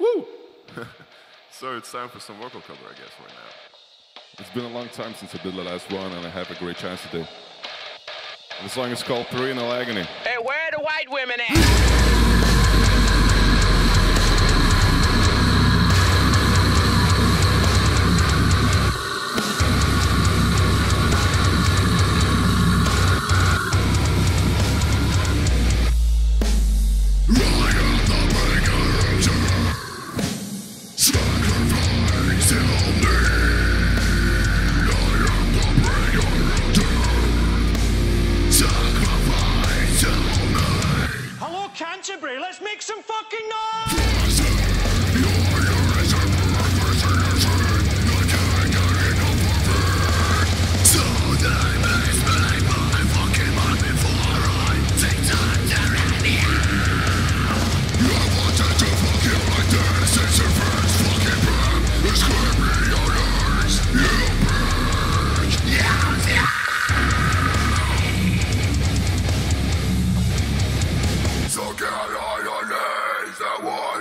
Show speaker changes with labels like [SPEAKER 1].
[SPEAKER 1] so it's time for some vocal cover, I guess, right now.
[SPEAKER 2] It's been a long time since I did the last one, and I have a great chance today. The song is called Perennial Agony.
[SPEAKER 3] Hey, where are the white women at?
[SPEAKER 4] Let's make some fucking noise.